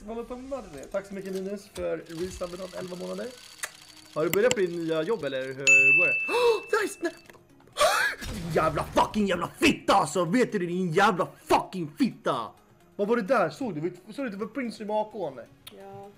Linus håller tummar. Tack så mycket Linus för resubben av 11 månader. Har du börjat på din nya jobb eller hur går det? Oh, nice! Nej. Jävla fucking jävla fitta alltså! Vet du det din jävla fucking fitta! Vad var det där? Såg du? Såg du det var Prince i makan? Ja.